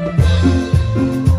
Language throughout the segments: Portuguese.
Música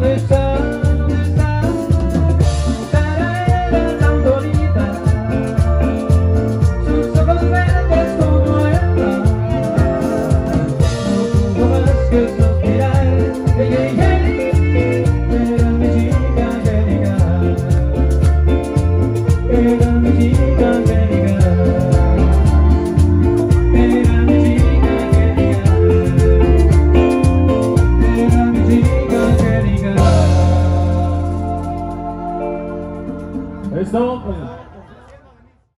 this time. estão acompanhando.